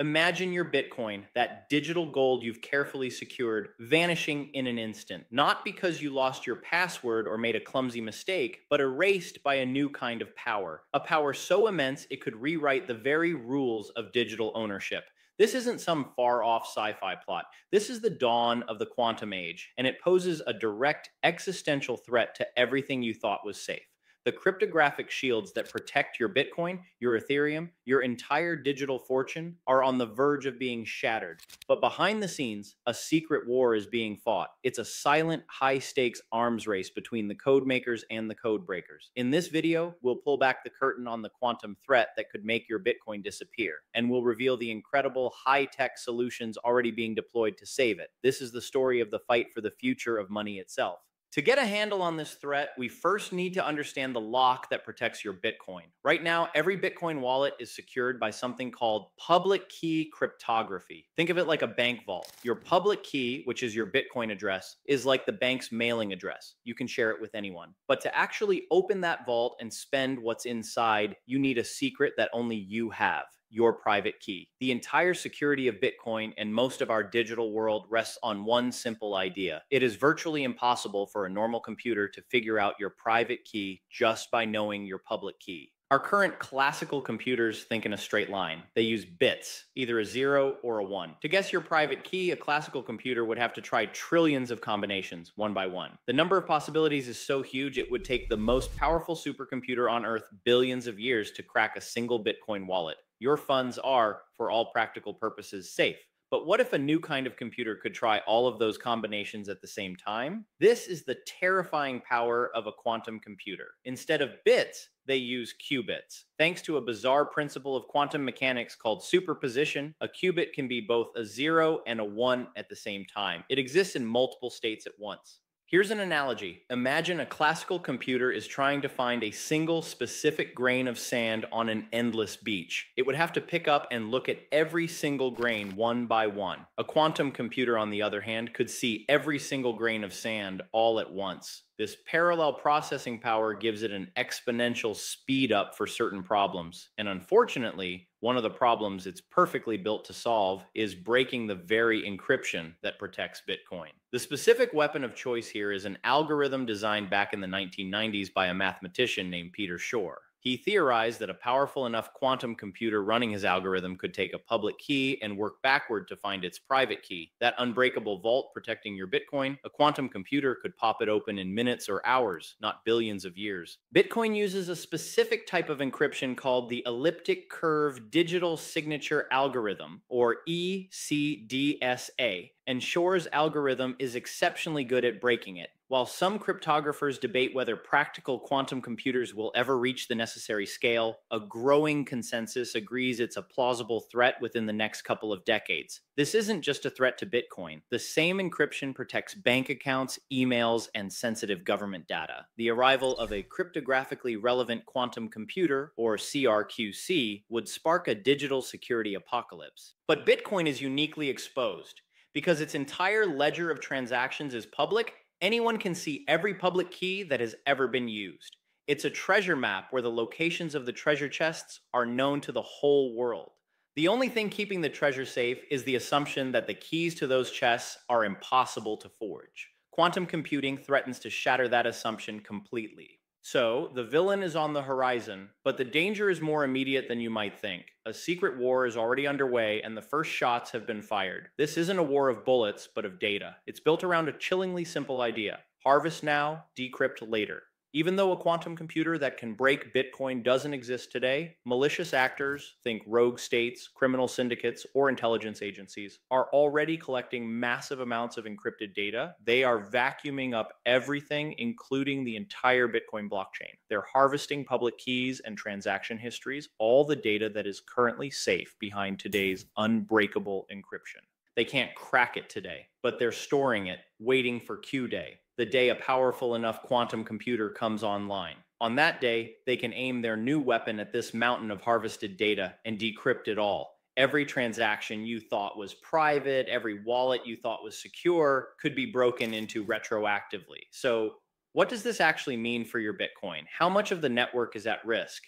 Imagine your Bitcoin, that digital gold you've carefully secured, vanishing in an instant. Not because you lost your password or made a clumsy mistake, but erased by a new kind of power. A power so immense it could rewrite the very rules of digital ownership. This isn't some far off sci fi plot. This is the dawn of the quantum age, and it poses a direct existential threat to everything you thought was safe the cryptographic shields that protect your Bitcoin, your Ethereum, your entire digital fortune are on the verge of being shattered. But behind the scenes, a secret war is being fought. It's a silent, high stakes arms race between the code makers and the code breakers. In this video, we'll pull back the curtain on the quantum threat that could make your Bitcoin disappear, and we'll reveal the incredible high tech solutions already being deployed to save it. This is the story of the fight for the future of money itself. To get a handle on this threat, we first need to understand the lock that protects your Bitcoin. Right now, every Bitcoin wallet is secured by something called public key cryptography. Think of it like a bank vault. Your public key, which is your Bitcoin address, is like the bank's mailing address. You can share it with anyone. But to actually open that vault and spend what's inside, you need a secret that only you have your private key. The entire security of Bitcoin and most of our digital world rests on one simple idea. It is virtually impossible for a normal computer to figure out your private key just by knowing your public key. Our current classical computers think in a straight line. They use bits, either a zero or a one. To guess your private key, a classical computer would have to try trillions of combinations, one by one. The number of possibilities is so huge, it would take the most powerful supercomputer on Earth billions of years to crack a single Bitcoin wallet your funds are, for all practical purposes, safe. But what if a new kind of computer could try all of those combinations at the same time? This is the terrifying power of a quantum computer. Instead of bits, they use qubits. Thanks to a bizarre principle of quantum mechanics called superposition, a qubit can be both a zero and a one at the same time. It exists in multiple states at once. Here's an analogy. Imagine a classical computer is trying to find a single specific grain of sand on an endless beach. It would have to pick up and look at every single grain one by one. A quantum computer, on the other hand, could see every single grain of sand all at once. This parallel processing power gives it an exponential speed up for certain problems. And unfortunately, one of the problems it's perfectly built to solve is breaking the very encryption that protects Bitcoin. The specific weapon of choice here is an algorithm designed back in the 1990s by a mathematician named Peter Shor. He theorized that a powerful enough quantum computer running his algorithm could take a public key and work backward to find its private key. That unbreakable vault protecting your Bitcoin, a quantum computer could pop it open in minutes or hours, not billions of years. Bitcoin uses a specific type of encryption called the elliptic curve digital signature algorithm, or ECDSA and Shor's algorithm is exceptionally good at breaking it. While some cryptographers debate whether practical quantum computers will ever reach the necessary scale, a growing consensus agrees it's a plausible threat within the next couple of decades. This isn't just a threat to Bitcoin. The same encryption protects bank accounts, emails, and sensitive government data. The arrival of a cryptographically relevant quantum computer, or CRQC, would spark a digital security apocalypse. But Bitcoin is uniquely exposed because its entire ledger of transactions is public, anyone can see every public key that has ever been used. It's a treasure map where the locations of the treasure chests are known to the whole world. The only thing keeping the treasure safe is the assumption that the keys to those chests are impossible to forge. Quantum computing threatens to shatter that assumption completely. So, the villain is on the horizon, but the danger is more immediate than you might think. A secret war is already underway, and the first shots have been fired. This isn't a war of bullets, but of data. It's built around a chillingly simple idea harvest now, decrypt later. Even though a quantum computer that can break Bitcoin doesn't exist today, malicious actors, think rogue states, criminal syndicates, or intelligence agencies, are already collecting massive amounts of encrypted data. They are vacuuming up everything, including the entire Bitcoin blockchain. They're harvesting public keys and transaction histories, all the data that is currently safe behind today's unbreakable encryption. They can't crack it today, but they're storing it, waiting for Q Day, the day a powerful enough quantum computer comes online. On that day, they can aim their new weapon at this mountain of harvested data and decrypt it all. Every transaction you thought was private, every wallet you thought was secure could be broken into retroactively. So, what does this actually mean for your Bitcoin? How much of the network is at risk?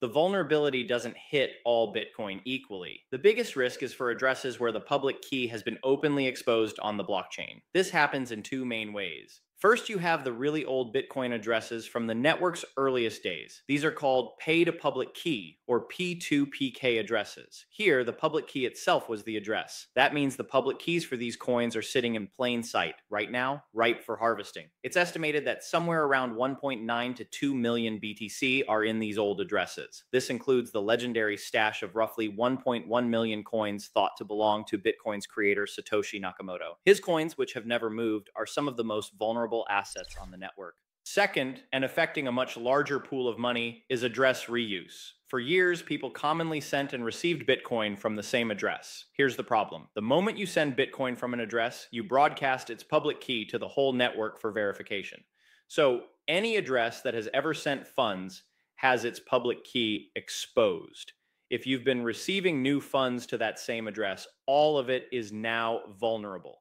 the vulnerability doesn't hit all Bitcoin equally. The biggest risk is for addresses where the public key has been openly exposed on the blockchain. This happens in two main ways. First, you have the really old Bitcoin addresses from the network's earliest days. These are called pay to public key or P2PK addresses. Here, the public key itself was the address. That means the public keys for these coins are sitting in plain sight right now, ripe for harvesting. It's estimated that somewhere around 1.9 to 2 million BTC are in these old addresses. This includes the legendary stash of roughly 1.1 million coins thought to belong to Bitcoin's creator Satoshi Nakamoto. His coins, which have never moved, are some of the most vulnerable vulnerable assets on the network. Second, and affecting a much larger pool of money, is address reuse. For years, people commonly sent and received Bitcoin from the same address. Here's the problem the moment you send Bitcoin from an address, you broadcast its public key to the whole network for verification. So, any address that has ever sent funds has its public key exposed. If you've been receiving new funds to that same address, all of it is now vulnerable.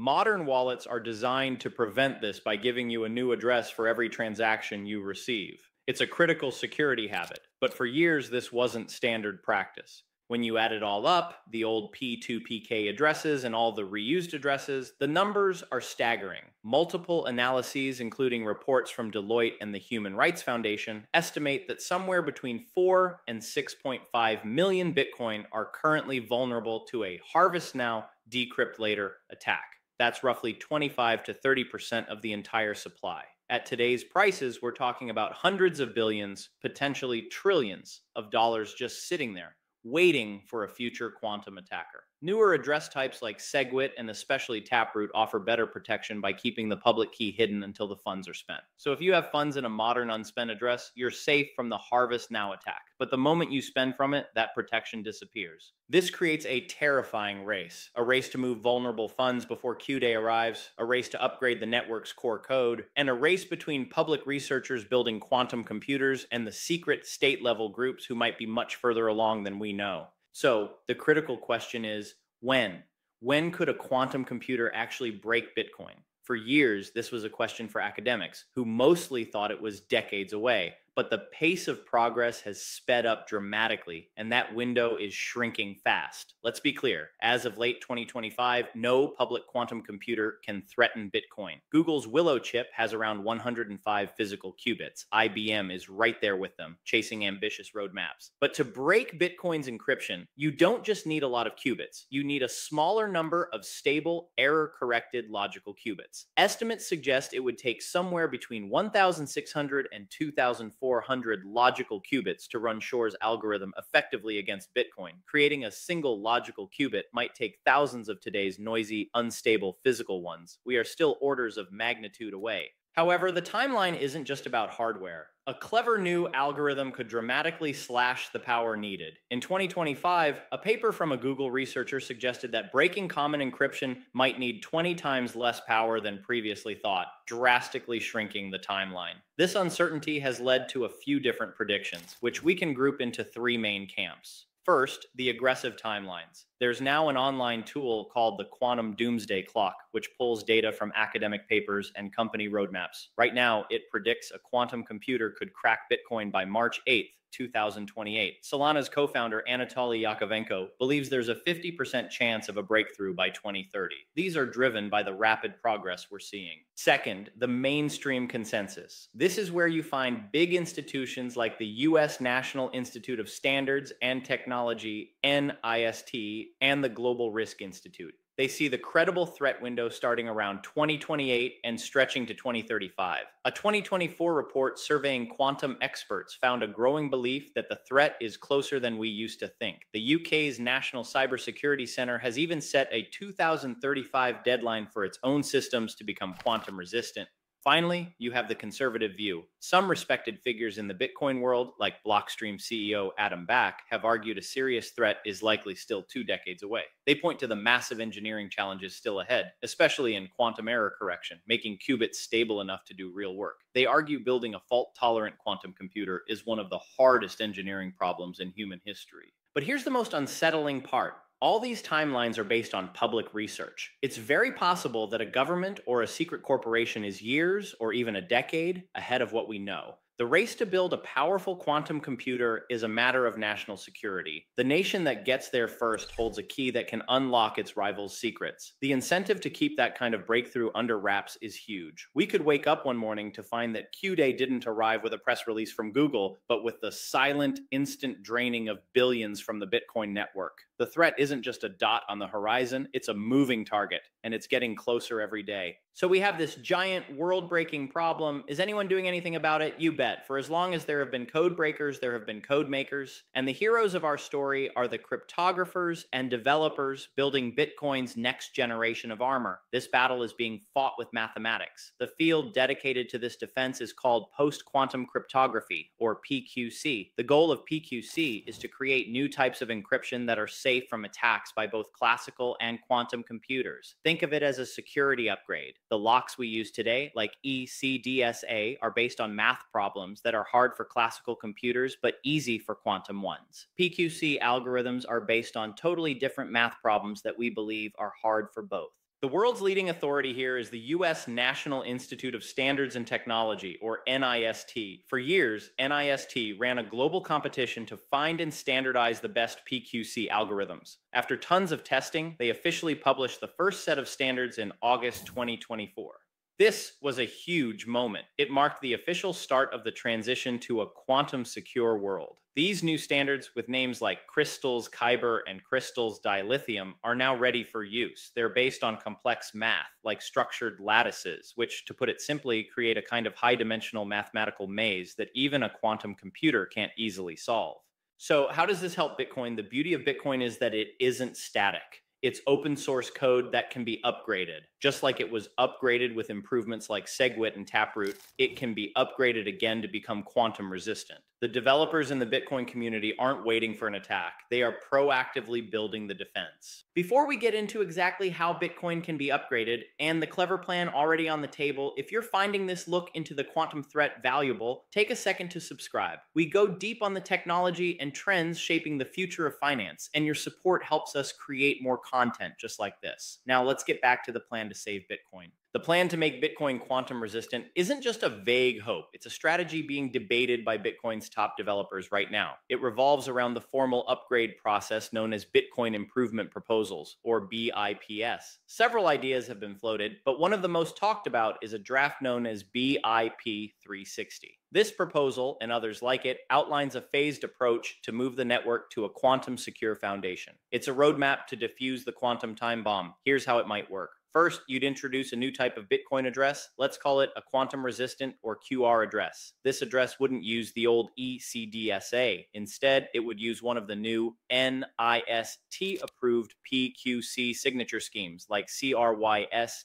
Modern wallets are designed to prevent this by giving you a new address for every transaction you receive. It's a critical security habit, but for years this wasn't standard practice. When you add it all up, the old P2PK addresses and all the reused addresses, the numbers are staggering. Multiple analyses, including reports from Deloitte and the Human Rights Foundation, estimate that somewhere between 4 and 6.5 million Bitcoin are currently vulnerable to a harvest now, decrypt later attack. That's roughly 25 to 30% of the entire supply. At today's prices, we're talking about hundreds of billions, potentially trillions of dollars just sitting there, waiting for a future quantum attacker. Newer address types like SegWit and especially Taproot offer better protection by keeping the public key hidden until the funds are spent. So if you have funds in a modern unspent address, you're safe from the harvest now attack. But the moment you spend from it, that protection disappears. This creates a terrifying race a race to move vulnerable funds before Q Day arrives, a race to upgrade the network's core code, and a race between public researchers building quantum computers and the secret state level groups who might be much further along than we know. So the critical question is when? When could a quantum computer actually break Bitcoin? For years, this was a question for academics who mostly thought it was decades away but the pace of progress has sped up dramatically, and that window is shrinking fast. Let's be clear as of late 2025, no public quantum computer can threaten Bitcoin. Google's Willow chip has around 105 physical qubits. IBM is right there with them, chasing ambitious roadmaps. But to break Bitcoin's encryption, you don't just need a lot of qubits, you need a smaller number of stable, error corrected logical qubits. Estimates suggest it would take somewhere between 1,600 and 2,400 400 logical qubits to run Shor's algorithm effectively against Bitcoin. Creating a single logical qubit might take thousands of today's noisy, unstable physical ones. We are still orders of magnitude away. However, the timeline isn't just about hardware. A clever new algorithm could dramatically slash the power needed. In 2025, a paper from a Google researcher suggested that breaking common encryption might need 20 times less power than previously thought, drastically shrinking the timeline. This uncertainty has led to a few different predictions, which we can group into three main camps. First, the aggressive timelines. There's now an online tool called the Quantum Doomsday Clock, which pulls data from academic papers and company roadmaps. Right now, it predicts a quantum computer could crack Bitcoin by March 8th, 2028. Solana's co founder, Anatoly Yakovenko, believes there's a 50% chance of a breakthrough by 2030. These are driven by the rapid progress we're seeing. Second, the mainstream consensus. This is where you find big institutions like the U.S. National Institute of Standards and Technology, NIST, and the Global Risk Institute. They see the credible threat window starting around 2028 and stretching to 2035. A 2024 report surveying quantum experts found a growing belief that the threat is closer than we used to think. The UK's National Cybersecurity Centre has even set a 2035 deadline for its own systems to become quantum resistant. Finally, you have the conservative view. Some respected figures in the Bitcoin world, like Blockstream CEO Adam Back, have argued a serious threat is likely still two decades away. They point to the massive engineering challenges still ahead, especially in quantum error correction, making qubits stable enough to do real work. They argue building a fault tolerant quantum computer is one of the hardest engineering problems in human history. But here's the most unsettling part all these timelines are based on public research. It's very possible that a government or a secret corporation is years or even a decade ahead of what we know. The race to build a powerful quantum computer is a matter of national security. The nation that gets there first holds a key that can unlock its rivals' secrets. The incentive to keep that kind of breakthrough under wraps is huge. We could wake up one morning to find that Q Day didn't arrive with a press release from Google, but with the silent, instant draining of billions from the Bitcoin network. The threat isn't just a dot on the horizon, it's a moving target, and it's getting closer every day. So we have this giant world breaking problem. Is anyone doing anything about it? You bet. For as long as there have been code breakers, there have been code makers. And the heroes of our story are the cryptographers and developers building Bitcoin's next generation of armor. This battle is being fought with mathematics. The field dedicated to this defense is called post quantum cryptography, or PQC. The goal of PQC is to create new types of encryption that are safe from attacks by both classical and quantum computers. Think of it as a security upgrade. The locks we use today, like ECDSA, are based on math problems that are hard for classical computers but easy for quantum ones. PQC algorithms are based on totally different math problems that we believe are hard for both. The world's leading authority here is the U.S. National Institute of Standards and Technology, or NIST. For years, NIST ran a global competition to find and standardize the best PQC algorithms. After tons of testing, they officially published the first set of standards in August 2024. This was a huge moment. It marked the official start of the transition to a quantum secure world. These new standards, with names like Crystals Kyber and Crystals Dilithium, are now ready for use. They're based on complex math, like structured lattices, which, to put it simply, create a kind of high dimensional mathematical maze that even a quantum computer can't easily solve. So, how does this help Bitcoin? The beauty of Bitcoin is that it isn't static it's open source code that can be upgraded. Just like it was upgraded with improvements like SegWit and Taproot, it can be upgraded again to become quantum resistant. The developers in the Bitcoin community aren't waiting for an attack. They are proactively building the defense. Before we get into exactly how Bitcoin can be upgraded and the clever plan already on the table, if you're finding this look into the quantum threat valuable, take a second to subscribe. We go deep on the technology and trends shaping the future of finance, and your support helps us create more content just like this. Now let's get back to the plan to save Bitcoin. The plan to make Bitcoin quantum resistant isn't just a vague hope. It's a strategy being debated by Bitcoin's top developers right now. It revolves around the formal upgrade process known as Bitcoin Improvement Proposals, or BIPS. Several ideas have been floated, but one of the most talked about is a draft known as BIP 360. This proposal, and others like it, outlines a phased approach to move the network to a quantum secure foundation. It's a roadmap to defuse the quantum time bomb. Here's how it might work. First, you'd introduce a new type of Bitcoin address. Let's call it a quantum resistant or QR address. This address wouldn't use the old ECDSA. Instead, it would use one of the new NIST approved PQC signature schemes like CRYSTALS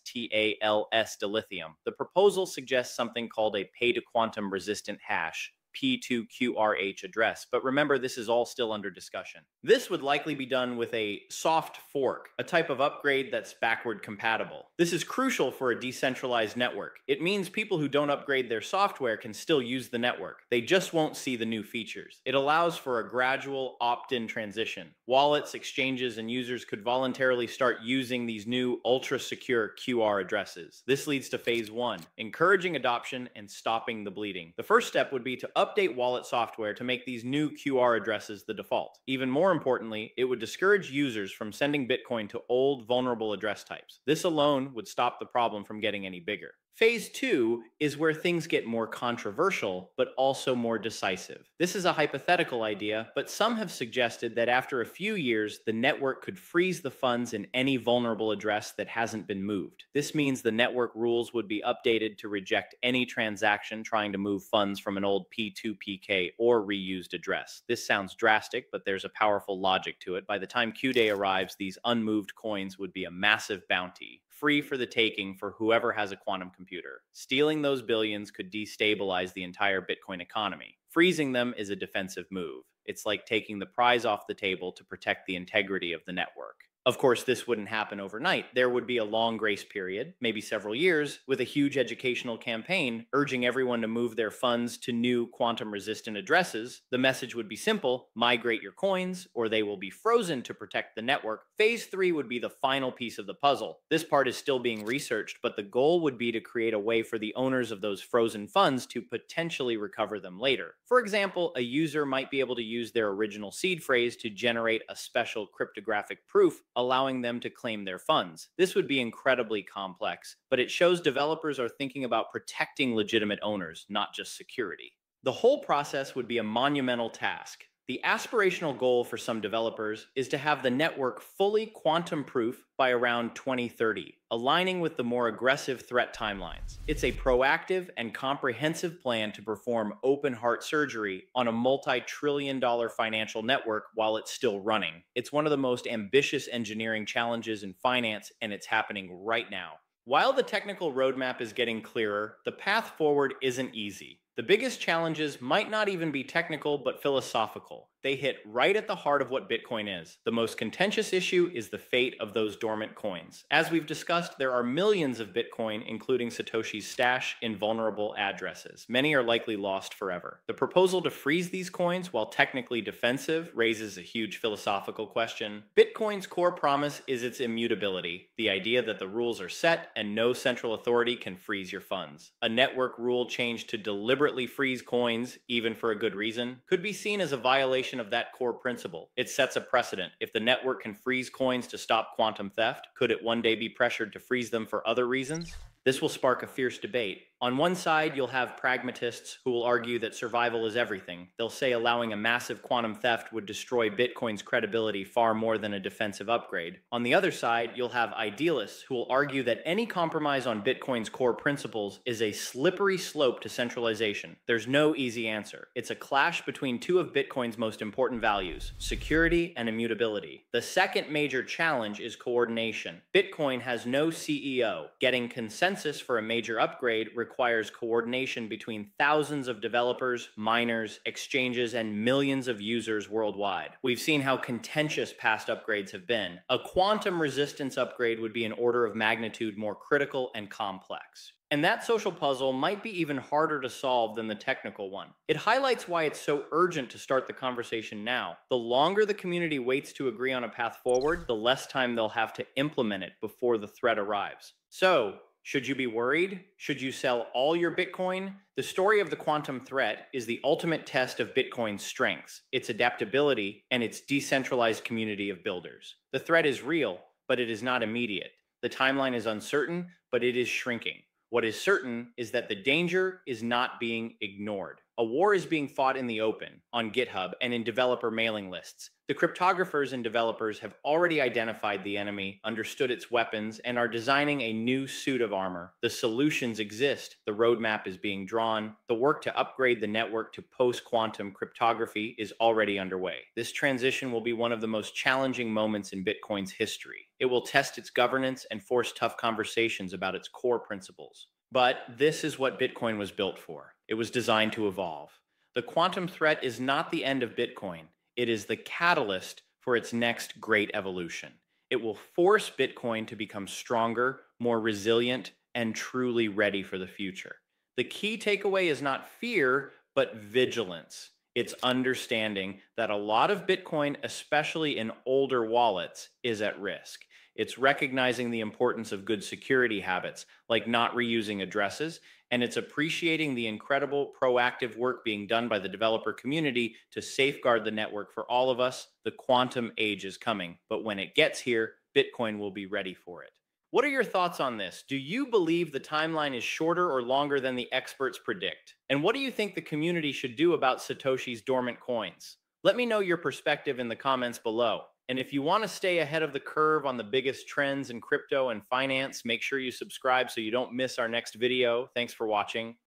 dilithium. The proposal suggests something called a pay to quantum resistant hash. P2QRH address. But remember, this is all still under discussion. This would likely be done with a soft fork, a type of upgrade that's backward compatible. This is crucial for a decentralized network. It means people who don't upgrade their software can still use the network. They just won't see the new features. It allows for a gradual opt-in transition. Wallets, exchanges, and users could voluntarily start using these new ultra-secure QR addresses. This leads to phase one, encouraging adoption and stopping the bleeding. The first step would be to update wallet software to make these new QR addresses the default. Even more importantly, it would discourage users from sending Bitcoin to old vulnerable address types. This alone would stop the problem from getting any bigger. Phase two is where things get more controversial, but also more decisive. This is a hypothetical idea, but some have suggested that after a few years, the network could freeze the funds in any vulnerable address that hasn't been moved. This means the network rules would be updated to reject any transaction trying to move funds from an old P2PK or reused address. This sounds drastic, but there's a powerful logic to it. By the time Q Day arrives, these unmoved coins would be a massive bounty free for the taking for whoever has a quantum computer. Stealing those billions could destabilize the entire Bitcoin economy. Freezing them is a defensive move. It's like taking the prize off the table to protect the integrity of the network. Of course, this wouldn't happen overnight. There would be a long grace period, maybe several years, with a huge educational campaign urging everyone to move their funds to new quantum resistant addresses. The message would be simple migrate your coins, or they will be frozen to protect the network. Phase three would be the final piece of the puzzle. This part is still being researched, but the goal would be to create a way for the owners of those frozen funds to potentially recover them later. For example, a user might be able to use their original seed phrase to generate a special cryptographic proof allowing them to claim their funds. This would be incredibly complex, but it shows developers are thinking about protecting legitimate owners, not just security. The whole process would be a monumental task, the aspirational goal for some developers is to have the network fully quantum proof by around 2030, aligning with the more aggressive threat timelines. It's a proactive and comprehensive plan to perform open heart surgery on a multi trillion dollar financial network while it's still running. It's one of the most ambitious engineering challenges in finance, and it's happening right now. While the technical roadmap is getting clearer, the path forward isn't easy. The biggest challenges might not even be technical, but philosophical. They hit right at the heart of what Bitcoin is. The most contentious issue is the fate of those dormant coins. As we've discussed, there are millions of Bitcoin, including Satoshi's stash, in vulnerable addresses. Many are likely lost forever. The proposal to freeze these coins, while technically defensive, raises a huge philosophical question. Bitcoin's core promise is its immutability, the idea that the rules are set and no central authority can freeze your funds. A network rule change to deliberately freeze coins, even for a good reason, could be seen as a violation of that core principle. It sets a precedent. If the network can freeze coins to stop quantum theft, could it one day be pressured to freeze them for other reasons? This will spark a fierce debate. On one side, you'll have pragmatists who will argue that survival is everything. They'll say allowing a massive quantum theft would destroy Bitcoin's credibility far more than a defensive upgrade. On the other side, you'll have idealists who will argue that any compromise on Bitcoin's core principles is a slippery slope to centralization. There's no easy answer. It's a clash between two of Bitcoin's most important values security and immutability. The second major challenge is coordination. Bitcoin has no CEO. Getting consensus for a major upgrade requires requires coordination between thousands of developers, miners, exchanges, and millions of users worldwide. We've seen how contentious past upgrades have been. A quantum resistance upgrade would be an order of magnitude more critical and complex. And that social puzzle might be even harder to solve than the technical one. It highlights why it's so urgent to start the conversation now. The longer the community waits to agree on a path forward, the less time they'll have to implement it before the threat arrives. So, should you be worried? Should you sell all your Bitcoin? The story of the quantum threat is the ultimate test of Bitcoin's strengths, its adaptability, and its decentralized community of builders. The threat is real, but it is not immediate. The timeline is uncertain, but it is shrinking. What is certain is that the danger is not being ignored. A war is being fought in the open on GitHub and in developer mailing lists. The cryptographers and developers have already identified the enemy, understood its weapons, and are designing a new suit of armor. The solutions exist. The roadmap is being drawn. The work to upgrade the network to post quantum cryptography is already underway. This transition will be one of the most challenging moments in Bitcoin's history. It will test its governance and force tough conversations about its core principles. But this is what Bitcoin was built for. It was designed to evolve. The quantum threat is not the end of Bitcoin, it is the catalyst for its next great evolution. It will force Bitcoin to become stronger, more resilient, and truly ready for the future. The key takeaway is not fear, but vigilance. It's understanding that a lot of Bitcoin, especially in older wallets, is at risk. It's recognizing the importance of good security habits, like not reusing addresses, and it's appreciating the incredible proactive work being done by the developer community to safeguard the network for all of us. The quantum age is coming, but when it gets here, Bitcoin will be ready for it. What are your thoughts on this? Do you believe the timeline is shorter or longer than the experts predict? And what do you think the community should do about Satoshi's dormant coins? Let me know your perspective in the comments below. And if you want to stay ahead of the curve on the biggest trends in crypto and finance, make sure you subscribe so you don't miss our next video. Thanks for watching.